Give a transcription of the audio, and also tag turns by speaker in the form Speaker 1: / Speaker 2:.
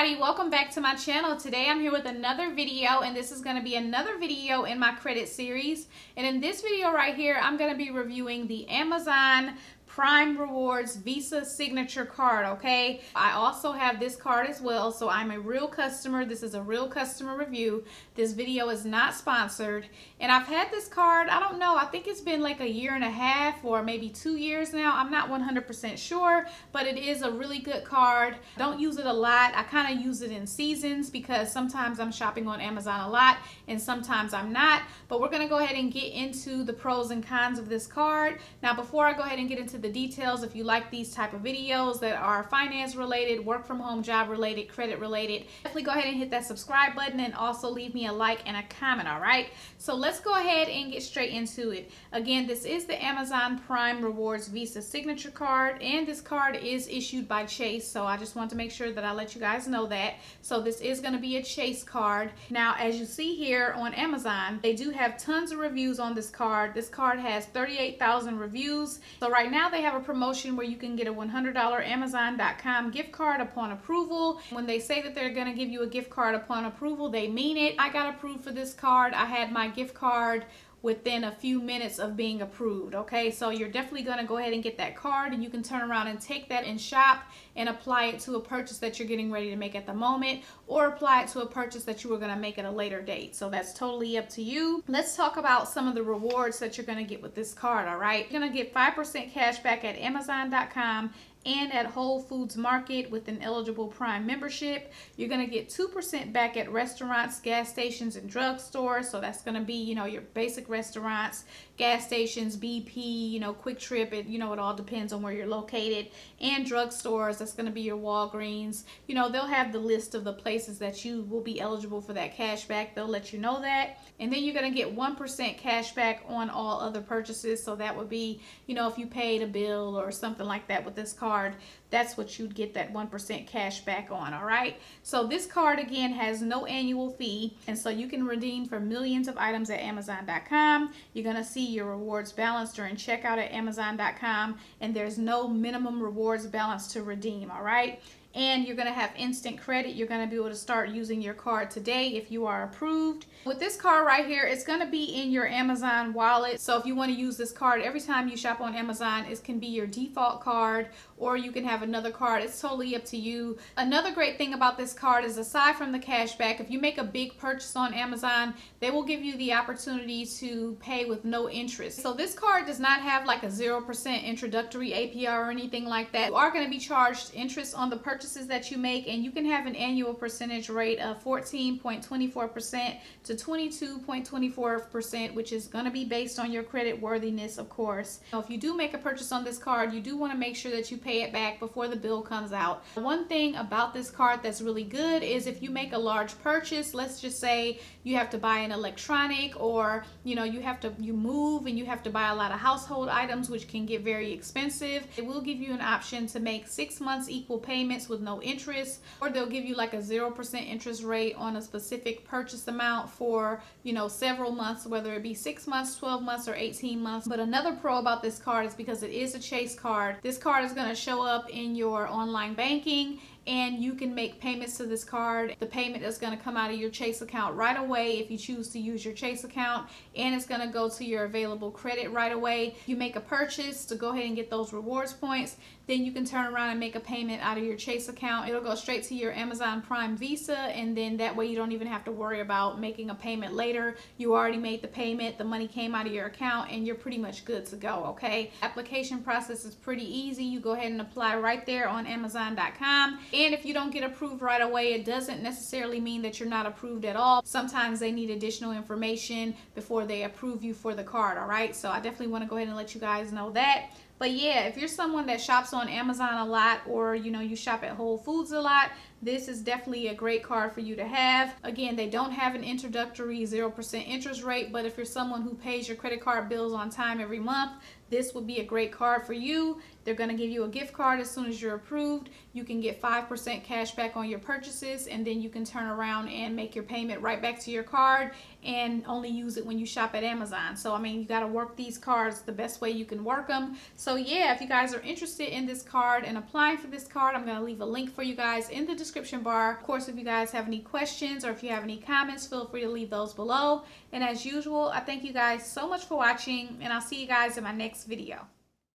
Speaker 1: everybody. Welcome back to my channel. Today i'm here with another video and this is going to be another video in my credit series. And in this video right here i'm going to be reviewing the amazon Prime Rewards Visa Signature Card, okay? I also have this card as well, so I'm a real customer. This is a real customer review. This video is not sponsored. And I've had this card, I don't know, I think it's been like a year and a half or maybe two years now. I'm not 100% sure, but it is a really good card. Don't use it a lot. I kind of use it in seasons because sometimes I'm shopping on Amazon a lot and sometimes I'm not. But we're going to go ahead and get into the pros and cons of this card. Now, before I go ahead and get into the details. If you like these type of videos that are finance related, work from home job related, credit related, definitely go ahead and hit that subscribe button and also leave me a like and a comment, all right? So let's go ahead and get straight into it. Again, this is the Amazon Prime Rewards Visa Signature Card, and this card is issued by Chase, so I just want to make sure that I let you guys know that. So this is going to be a Chase card. Now, as you see here on Amazon, they do have tons of reviews on this card. This card has 38,000 reviews. So right now they have a promotion where you can get a $100 Amazon.com gift card upon approval. When they say that they're going to give you a gift card upon approval, they mean it. I got approved for this card. I had my gift card within a few minutes of being approved okay? So you're definitely going to go ahead and get that card and you can turn around and take that and shop and apply it to a purchase that you're getting ready to make at the moment or apply it to a purchase that you were going to make at a later date. So that's totally up to you. Let's talk about some of the rewards that you're going to get with this card all right? You're going to get 5% cash back at amazon.com and at Whole Foods Market with an eligible Prime membership. You're going to get 2% back at restaurants, gas stations, and drugstores. So that's going to be, you know, your basic restaurants, gas stations, BP, you know, QuikTrip. It, you know, it all depends on where you're located. And drugstores, that's going to be your Walgreens. You know, they'll have the list of the places that you will be eligible for that cash back. They'll let you know that. And then you're going to get 1% cash back on all other purchases. So that would be, you know, if you paid a bill or something like that with this card card, that's what you'd get that 1% cash back on, all right? So this card, again, has no annual fee, and so you can redeem for millions of items at Amazon.com. You're going to see your rewards balance during checkout at Amazon.com, and there's no minimum rewards balance to redeem, all right? And you're going to have instant credit. You're going to be able to start using your card today if you are approved. With this card right here, it's going to be in your Amazon wallet. So if you want to use this card every time you shop on Amazon, it can be your default card or you can have another card. It's totally up to you. Another great thing about this card is aside from the cash back, if you make a big purchase on Amazon, they will give you the opportunity to pay with no interest. So this card does not have like a 0% introductory APR or anything like that. You are going to be charged interest on the purchase purchases that you make and you can have an annual percentage rate of 14.24% to 22.24% which is going to be based on your credit worthiness of course. Now, if you do make a purchase on this card you do want to make sure that you pay it back before the bill comes out. One thing about this card that's really good is if you make a large purchase let's just say you have to buy an electronic or you know you have to you move and you have to buy a lot of household items which can get very expensive. It will give you an option to make six months equal payments with no interest or they'll give you like a 0% interest rate on a specific purchase amount for, you know, several months, whether it be six months, 12 months, or 18 months. But another pro about this card is because it is a Chase card, this card is going to show up in your online banking and you can make payments to this card. The payment is going to come out of your Chase account right away if you choose to use your Chase account and it's going to go to your available credit right away. You make a purchase to go ahead and get those rewards points then you can turn around and make a payment out of your Chase account. It'll go straight to your Amazon Prime Visa and then that way you don't even have to worry about making a payment later. You already made the payment, the money came out of your account and you're pretty much good to go, okay? Application process is pretty easy. You go ahead and apply right there on Amazon.com. And if you don't get approved right away, it doesn't necessarily mean that you're not approved at all. Sometimes they need additional information before they approve you for the card, all right? So I definitely want to go ahead and let you guys know that. But yeah, if you're someone that shops on Amazon a lot or you know you shop at Whole Foods a lot, this is definitely a great card for you to have. Again, they don't have an introductory 0% interest rate, but if you're someone who pays your credit card bills on time every month, this would be a great card for you. They're going to give you a gift card as soon as you're approved. You can get 5% cash back on your purchases and then you can turn around and make your payment right back to your card and only use it when you shop at Amazon. So, I mean, you got to work these cards the best way you can work them. So, yeah, if you guys are interested in this card and applying for this card, I'm going to leave a link for you guys in the description bar. Of course, if you guys have any questions or if you have any comments, feel free to leave those below. And as usual, I thank you guys so much for watching, and I'll see you guys in my next video.